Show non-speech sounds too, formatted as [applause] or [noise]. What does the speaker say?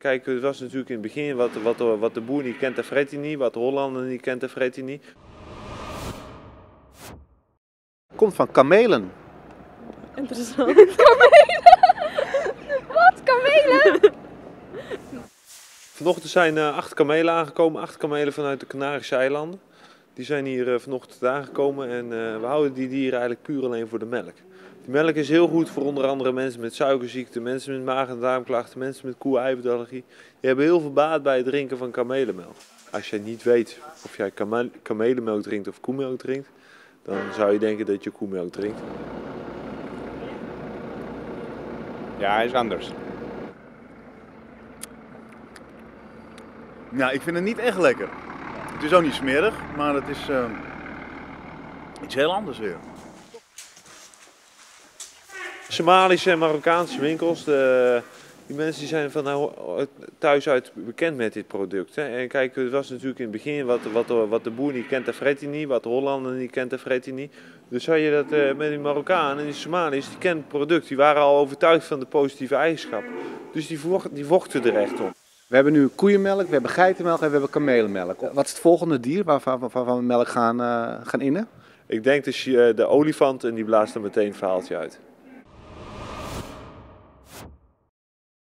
Kijk, het was natuurlijk in het begin wat, wat, wat de boer niet kent, dat vreet hij niet. Wat de Hollander niet kent, dat vreet hij niet. Komt van kamelen. Interessant. [laughs] Wat? Kamelen? Vanochtend zijn uh, acht kamelen aangekomen, acht kamelen vanuit de Canarische eilanden. Die zijn hier uh, vanochtend aangekomen en uh, we houden die dieren eigenlijk puur alleen voor de melk. Die melk is heel goed voor onder andere mensen met suikerziekte, mensen met maag- en darmklachten, mensen met koe-eiwitallergie. Die hebben heel veel baat bij het drinken van kamelenmelk. Als jij niet weet of jij kamel kamelenmelk drinkt of koemelk drinkt, dan zou je denken dat je koemelk drinkt. Ja, hij is anders. Nou, ik vind het niet echt lekker. Het is ook niet smerig, maar het is uh, iets heel anders weer. Somalische en Marokkaanse winkels, de, die mensen zijn van nou, thuis uit bekend met dit product. Hè. En kijk, het was natuurlijk in het begin wat, wat, wat de boer niet kent, dat vreet hij niet. Wat de Hollander niet kent, dat vreet hij niet. Dus had je dat uh, met die Marokkanen en die Somaliërs, die kennen het product. Die waren al overtuigd van de positieve eigenschappen. Dus die, vocht, die vochten er echt om. We hebben nu koeienmelk, we hebben geitenmelk en we hebben kamelenmelk. Wat is het volgende dier waarvan, waarvan we melk gaan, uh, gaan innen? Ik denk de, de olifant en die blaast er meteen een verhaaltje uit.